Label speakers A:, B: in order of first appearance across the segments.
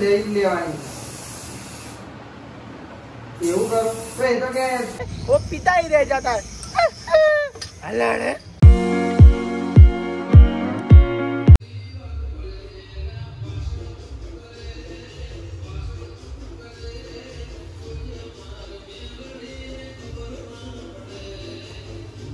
A: લઈ જ એવું કરું. તો એ તો કે ઓ પિતા રહી જતા હલાડે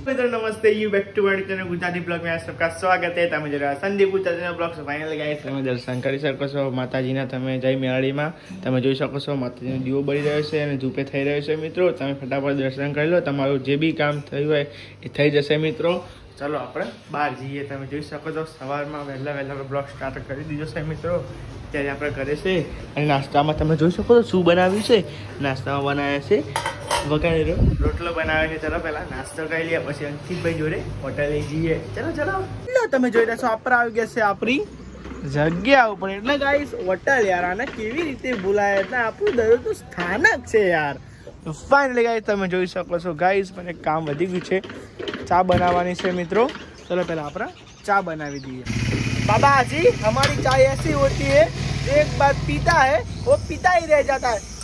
A: है અલાડે
B: મિત્રો નમસ્તે you back to word channel Gujarati blog में आप सबका स्वागत है તમે જરા સંદીપ ગુજરાતીના બ્લોગ ફાઇનલ ગાઈસ તમે દર્શન કરી શકો છો માતાજીના તમે જય મેળાડીમાં તમે જોઈ શકો છો માતાજીનો દીવો બળી રહ્યો છે અને ધૂપે થઈ રહ્યો છે મિત્રો તમે ફટાફટ દર્શન કરી લો તમારું જે બી કામ થયું હોય એ થઈ જશે મિત્રો ચાલો આપણે બહાર જઈએ તમે જોઈ શકો છો સવારમાં વહેલા વહેલા બ્લોગ સ્ટાર્ટ કરી દીધો છે મિત્રો ત્યારે આપણે કરે છે અને નાસ્તામાં તમે જોઈ શકો છો શું બનાવ્યું છે નાસ્તામાં બનાવ્યા છે વઘારેલો રોટલો બનાવે છે ચલો પહેલા નાસ્તો કરી લઈએ પછી અંકિતભાઈ જોડે હોટલે જઈએ ચલો ચલો લો તમે જોઈ રહ્યા છો આપણે આવી ગયા છે આપણી જગ્યા ઉપર એટલે ગાઈસ હોટલ યાર આને કેવી રીતે બોલાય એટલે આપણું દરરોજનું સ્થાનક છે યાર ફાઇનલી ગાઈસ તમે જોઈ શકો છો ગાઈસ મને કામ વધી ગયું છે ચા બનાવવાની છે મિત્રો ચલો પહેલા આપણે ચા બનાવી દઈએ बाबा जी हमारी चाय ऐसी होती है एक बार पीता है वो पीता ही रह जाता है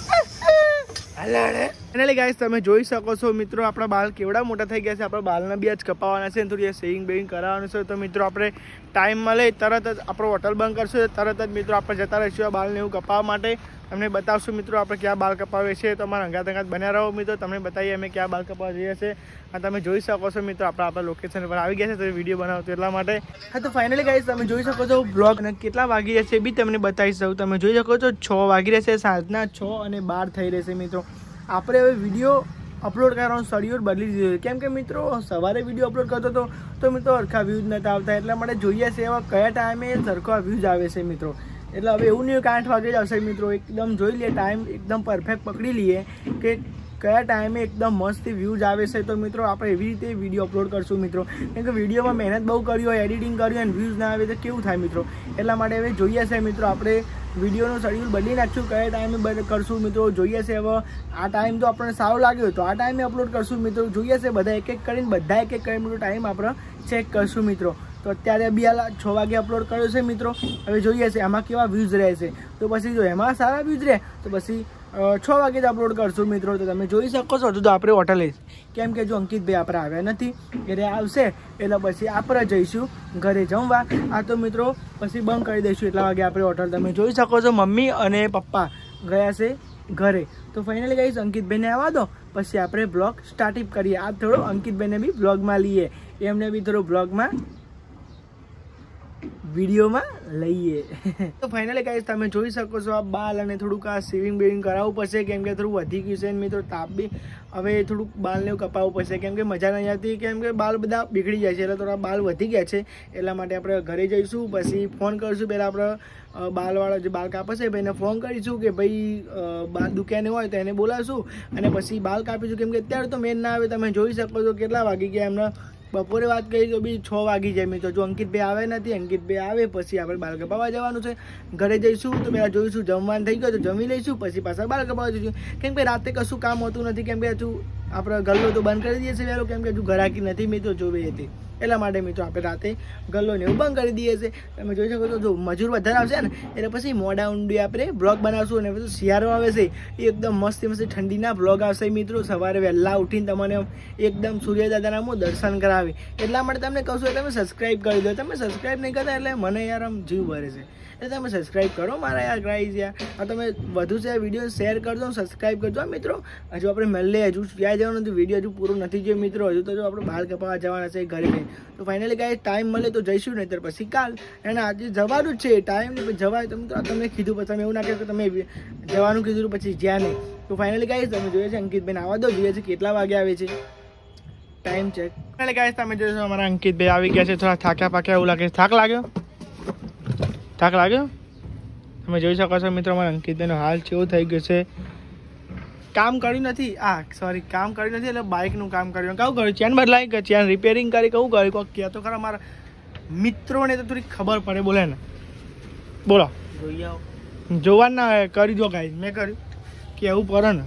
B: ફાઇનલી ગાઈસ તમે જોઈ શકો છો, મિત્રો, આપણા બાલ કેવડા મોટા થઈ ગયા છે. આપણા બાલના બી આજ કપાવવાના છે થોડી સેવિંગ બેવિંગ કરાવવાનું છે. તો મિત્રો, આપણે ટાઈમ મળે, તરત જ આપણો હોટલ બંધ કરશું તરત જ મિત્રો, આપણે જતા રહીશું આ બાલને એવું કપાવવા માટે. તમને બતાવશું મિત્રો, આપણે ક્યાં બાલ કપાવીએ છીએ તો અમારા અંગાત અંગાત બન્યા રહો, મિત્રો. તમને બતાવીએ અમે ક્યાં બાલ કપાવવા જઈએ છીએ. અને તમે જોઈ શકો છો, મિત્રો, આપણે આપણા લોકેશન પર આવી ગયા છે. તો વીડિયો બનાવતો એટલા માટે. હા, તો ફાઇનલી ગાઈસ તમે જોઈ શકો છો બ્લોગ અને કેટલા વાગી રહ્યા છે બી તમને બતાવી શકું તમે જોઈ શકો છો, છ વાગી રહેશે સાંજના છ અને બાર થઈ રહેશે મિત્રો. આપણે હવે વીડિયો અપલોડ કરવાનો શેડ્યુલ બદલી દીધો છે. કેમ કે મિત્રો, સવારે વીડિયો અપલોડ કરતો હતો, તો મિત્રો સરખા વ્યૂઝ નહોતા આવતા. એટલા માટે જોઈએ છે એવા કયા ટાઈમે સરખા વ્યૂઝ આવે છે મિત્રો. એટલે હવે એવું નહીં કે આઠ વાગે જ આવશે મિત્રો. એકદમ જોઈ લઈએ ટાઈમ એકદમ પરફેક્ટ પકડી લઈએ કે કયા ટાઈમે એકદમ મસ્ત વ્યૂઝ આવે છે તો મિત્રો આપણે એવી રીતે વીડિયો અપલોડ કરશું મિત્રો. કેમ કે વિડીયોમાં મહેનત બહુ કરી હોય એડિટિંગ કર્યું અને વ્યૂઝ ના આવે તો કેવું થાય મિત્રો? એટલા માટે હવે જોઈએ છે મિત્રો આપણે વિડીયોનું શેડ્યુલ બદલી નાખશું, કયા ટાઈમે કરશું મિત્રો? જોઈએ છે હવે આ ટાઈમ તો આપણને સારો લાગ્યો તો આ ટાઈમે અપલોડ કરશું મિત્રો. જોઈએ છે બધા એક એક કરીને, બધા એક એક કરીને મિત્રો ટાઈમ આપણે ચેક કરશું મિત્રો. તો અત્યારે બી છ વાગે અપલોડ કર્યો છે મિત્રો. હવે જોઈએ છે આમાં કેવા વ્યૂઝ રહેશે તો પછી જો એમાં સારા વ્યૂઝ રહે, તો પછી છ વાગે જ અપલોડ કરશું મિત્રો, તો તમે જોઈ શકો છો. હજુ તો આપણે હોટલે. કેમ કે જો અંકિતભાઈ આપણે આવ્યા નથી એટલે આવશે, એટલે પછી આપણે જઈશું, ઘરે જમવા. આ તો મિત્રો, પછી બંધ કરી દઈશું. એટલા વાગે આપણે હોટલ તમે જોઈ શકો છો. મમ્મી અને પપ્પા ગયા છે ઘરે. તો ફાઇનલી ગઈશ અંકિતભાઈને આવવા દો. પછી આપણે બ્લોગ સ્ટાર્ટઅપ કરીએ. આ થોડો અંકિતભાઈને બી બ્લોગમાં લઈએ. એમને બી થોડો બ્લોગમાં વિડીયોમાં લઈએ. તો ફાઇનલી ગાઈસ તમે જોઈ શકો છો આ બાલ અને થોડુંક આ સેવિંગ બેવિંગ કરાવવું પડશે. કેમ કે થોડું વધી ગયું છે મિત્રો, તાપ બી. હવે થોડુંક બાલને કપાવવું પડશે. કેમ કે મજા નહીં આવતી, કેમ કે બાલ બધા બિગડી જાય છે. એટલે થોડા બાલ વધી ગયા છે. એટલા માટે આપણે ઘરે જઈશું, પછી ફોન કરીશું. પહેલાં આપણે બાલવાળા જે બાલ કાપે છે, ભાઈને ફોન કરીશું કે ભાઈ બાલ દુખ્યાને હોય તો એને બોલાવશું. અને પછી બાલ કાપીશું. કેમ કે અત્યારે તો મેન ના આવે. તમે જોઈ શકો છો કેટલા વાગી ગયા એમને બપોરે વાત કરી તો બી છ વાગી જાય. મિત્રો જો અંકિતભાઈ આવે નથી અંકિતભાઈ આવે, પછી આપણે બાલ કપાવવા જવાનું છે. ઘરે જઈશું તો પહેલાં જોઈશું, જમવાનું થઈ ગયું તો જમી લઈશું, પછી પાછા બાલ કપાવવા જઈશું. કેમ કે રાતે કશું કામ હોતું નથી, કેમ કે હજુ આપણે ગલ્લો તો બંધ કરી દઈએ છીએ વહેલો, કેમ કે હજુ ઘરાકી નથી મિત્રો જોવી હતી એટલા માટે મિત્રો આપણે રાતે ગલ્લો ને એવું બંધ કરી દઈએ છીએ. તમે જોઈ શકો છો, જો મજૂર વધારે આવશે ને, એટલે પછી મોડા ઊંડી આપણે બ્લોગ બનાવશું અને પછી શિયાળો આવે છે. એ એકદમ મસ્ત મસ્ત ઠંડીના બ્લોગ આવશે મિત્રો. સવારે વહેલા ઉઠીને તમને એકદમ સૂર્યદાદાના હું દર્શન કરાવે. એટલા માટે તમને કહું છું, તમે સબસ્ક્રાઇબ કરી દો. તમે સબસ્ક્રાઇબ નહીં કરતા એટલે મને યાર આમ જીવ ભરે છે. એટલે તમે સબસ્ક્રાઈબ કરો મારા યાર ગાઈઝ યાર. તમે વધુ છે વીડિયો શેર કરજો સબસ્ક્રાઇબ કરજો મિત્રો. હજુ આપણે મળીએ, હજુ ક્યાં જવાનું હતું વીડિયો હજુ પૂરું નથી જોયો મિત્રો. હજુ તો જો આપણે બાલ કપાવા જવાના છે ઘરે તો ફાઇનલી કાંઈ ટાઈમ મળે તો જઈશું નહીં તો પછી કાલ. અને આજે જવાનું જ છે ટાઈમ જવાય તમે તમને કીધું પછી, તમે એવું ના કે તમે જવાનું કીધું પછી જ્યાં નહીં. તો ફાઇનલી કાંઈ તમે જોઈએ છે અંકિતભાઈ આવવા દો, જોઈએ છે કેટલા વાગે આવે છે. ટાઈમ ચેક એટલે ગાઈસ તમે જોશો અમારા અંકિતભાઈ આવી ગયા છે, થોડા થાક્યા પાક્યા એવું લાગે છે. થાક લાગ્યો? થાક લાગ્યો? તમે જોઈ શકો છો મિત્રો, અમારા અંકિતભાઈનો હાલ કેવો થઈ ગયો છે. કામ કર્યું નથી. આ સોરી કામ કર્યું નથી એટલે બાઇકનું કામ કર્યું. કહું કર્યું? ચેન બદલાઈ કે ચેન રિપેરિંગ કરી કહું કર્યું? કોઈ કહે તો ખરા મારા મિત્રોને તો થોડી ખબર પડે. બોલે ને. બોલો. જોવા ના કરી દો કાંઈ મેં કર્યું. કેવું પડે ને.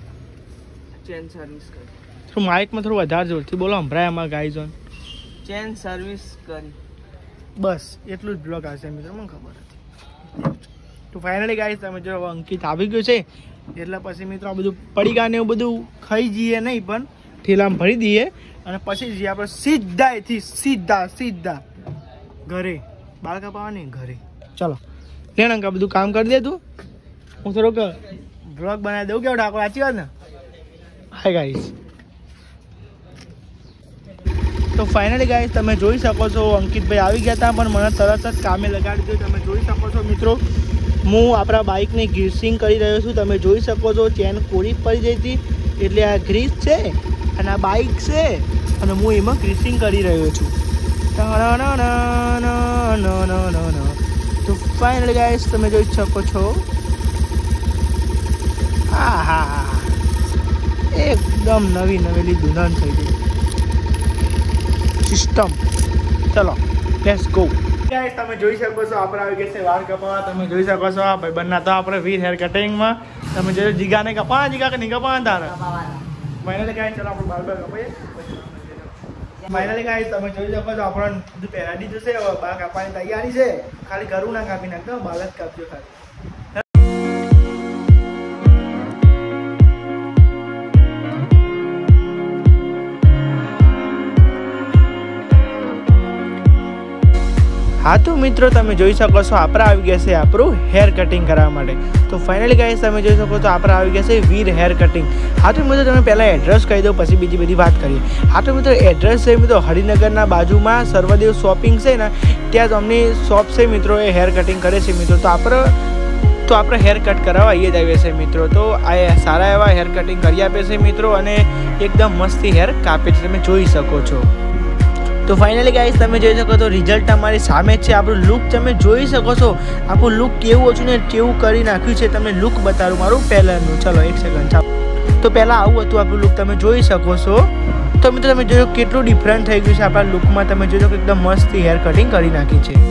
A: ચેન સર્વિસ કરી.
B: શું માઇકમાં થોડું વધારે જોરથી બોલો સંભળાય અમારા ગાઈ ઝોન
A: ચેન સર્વિસ કરી.
B: બસ એટલું જ બ્લોગ આવશે મિત્રો. મને ખબર હતી. તો ફાઇનલી ગાઈઝ તમે જો અંકિત આવી ગયો છે. એટલે પછી મિત્રો આ બધું પડીકા ને એવું બધું ખાઈ જઈએ નહીં, પણ ઠેલામાં ભરી દઈએ અને પછી જઈએ આપણે સીધા એથી સીધા સીધા ઘરે. બાળ કાપાવાની ઘરે. ચલો લેણંક અંકા બધું કામ કરી દે તું. હું થોડોક બ્લોગ બનાવી દઉં કેવું, ઠાકોર? સાચી વાત ને? હાય ગાઈશ તો ફાઇનલી ગાઈસ તમે જોઈ શકો છો, અંકિતભાઈ આવી ગયા હતા, પણ મને તરત જ કામે લગાડી દીધું. તમે જોઈ શકો છો, મિત્રો હું આપણા બાઇકની ગ્રીસિંગ કરી રહ્યો છું. તમે જોઈ શકો છો, ચેન કોરી પડી જઈ હતી. એટલે આ ગ્રીસ છે અને આ બાઇક છે અને હું એમાં ગ્રીસિંગ કરી રહ્યો છું. તો ફાઇનલ ગાઈસ તમે જોઈ શકો છો હા હા એકદમ નવી નવેલી દુલ્હન થઈ ગઈ સિસ્ટમ ચલો લેટ્સ ગો ગાઈસ તમે જોઈ શકો છો આપણે આવી ગયા છે વાળ કપાવા, તમે જોઈ શકો છો આ ભાઈબંધના તો આપણે વીર હેર કટિંગમાં તમે જીગા જીગાને કપા જીગા કે નહીં કપા તારે? મહિના ગાઈસ ચલો આપણે બાલ કપાઈએ. ફાઇનલી ગાઈસ તમે જોઈ શકો છો આપણે બધું પહેરાડી જશે બાલ કાપવાની તૈયારી છે. ખાલી ઘરું ના કાપી નાખતો બાલ જ કાપજો ખાલી. હા તો મિત્રો, તમે જોઈ શકો છો આપણા આવી ગયા છે આપણું હેર કટિંગ કરવા માટે. તો ફાઇનલી ગાઈસ તમે જોઈ શકો છો આપણા આવી ગયા છે વીર હેર કટિંગ હા તો મિત્રો, તમે પહેલાં એડ્રેસ કહી દો, પછી બીજી બધી વાત કરીએ. હા તો મિત્રો એડ્રેસ છે મિત્રો હરિનગરના બાજુમાં સર્વદેવ શોપિંગ છે ને, ત્યાં અમની શોપ છે મિત્રો, એ હેર કટિંગ કરે છે મિત્રો. તો આપણે તો આપણે હેર કટ કરાવવા આવીએ જ આવીએ છીએ મિત્રો. તો આ સારા એવા હેર કટિંગ કરી આપે છે મિત્રો અને એકદમ મસ્તી હેર કાપે છે. તમે જોઈ શકો છો. તો ફાઇનલી ગાઈસ તમે જોઈ શકો તો રિઝલ્ટ તમારી સામે છે. આપણું લુક તમે જોઈ શકો છો. આપણું લુક કેવું હતું ને કેવું કરી નાખ્યું છે તમને લુક બતાડું મારું પહેલાંનું. ચલો, એક સેકન્ડ તો પહેલાં આવું હતું આપણું લુક તમે જોઈ શકો છો. તો મિત્રો, તમે જોજો કેટલું ડિફરન્ટ થઈ ગયું છે આપણા લુકમાં તમે જોજો કે એકદમ મસ્ત હેર કટિંગ કરી નાખી છે.